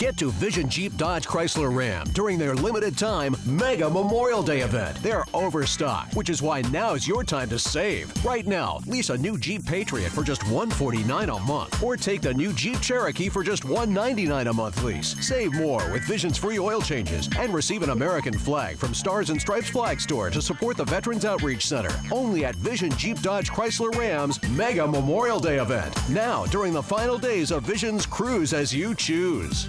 Get to Vision Jeep Dodge Chrysler Ram during their limited time Mega Memorial Day event. They're overstocked, which is why now is your time to save. Right now, lease a new Jeep Patriot for just $149 a month, or take the new Jeep Cherokee for just $199 a month lease. Save more with Vision's free oil changes and receive an American flag from Stars and Stripes Flag Store to support the Veterans Outreach Center. Only at Vision Jeep Dodge Chrysler Ram's Mega Memorial Day event. Now, during the final days of Vision's Cruise as you choose.